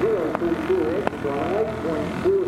0.2 inch, on 8.4